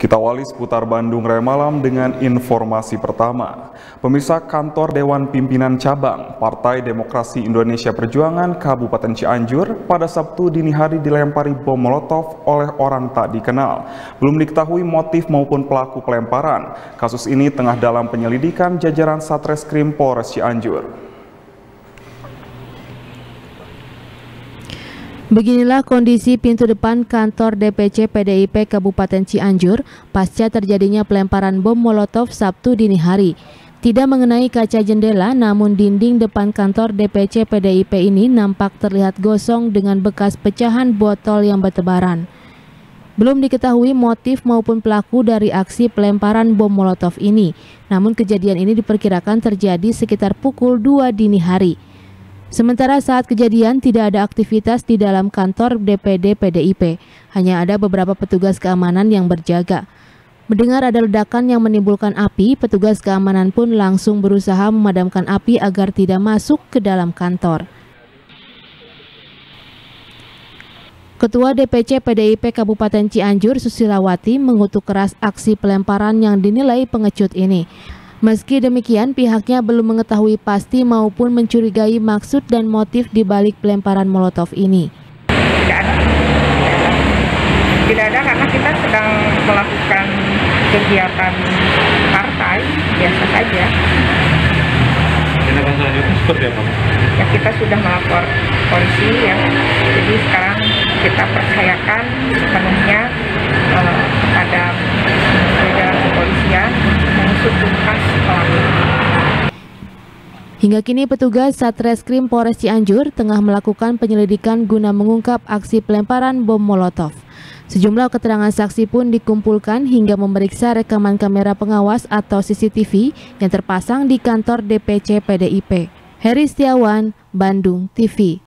Kita awali seputar Bandung Raya Malam dengan informasi pertama. Pemirsa kantor Dewan Pimpinan Cabang Partai Demokrasi Indonesia Perjuangan Kabupaten Cianjur pada Sabtu dini hari dilempari bom molotov oleh orang tak dikenal. Belum diketahui motif maupun pelaku pelemparan. Kasus ini tengah dalam penyelidikan jajaran Satreskrim Polres Cianjur. Beginilah kondisi pintu depan kantor DPC PDIP Kabupaten Cianjur pasca terjadinya pelemparan bom Molotov Sabtu dini hari. Tidak mengenai kaca jendela, namun dinding depan kantor DPC PDIP ini nampak terlihat gosong dengan bekas pecahan botol yang bertebaran. Belum diketahui motif maupun pelaku dari aksi pelemparan bom Molotov ini, namun kejadian ini diperkirakan terjadi sekitar pukul 2 dini hari. Sementara saat kejadian tidak ada aktivitas di dalam kantor DPD PDIP, hanya ada beberapa petugas keamanan yang berjaga. Mendengar ada ledakan yang menimbulkan api, petugas keamanan pun langsung berusaha memadamkan api agar tidak masuk ke dalam kantor. Ketua DPC PDIP Kabupaten Cianjur Susilawati mengutuk keras aksi pelemparan yang dinilai pengecut ini. Meski demikian, pihaknya belum mengetahui pasti maupun mencurigai maksud dan motif di balik pelemparan Molotov ini. Tidak ada. Tidak ada karena kita sedang melakukan kegiatan partai biasa saja. Tindakan selanjutnya seperti apa? Ya kita sudah melapor polisi ya. Hingga kini petugas Satreskrim Polres Cianjur tengah melakukan penyelidikan guna mengungkap aksi pelemparan bom Molotov. Sejumlah keterangan saksi pun dikumpulkan hingga memeriksa rekaman kamera pengawas atau CCTV yang terpasang di kantor DPC PDIP. Heri Setiawan, Bandung TV.